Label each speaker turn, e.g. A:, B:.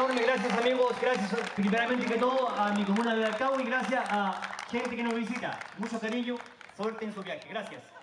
A: enorme, gracias amigos, gracias primeramente que todo a mi comuna de Alcao y gracias a gente que nos visita. Mucho cariño, suerte en su viaje. Gracias.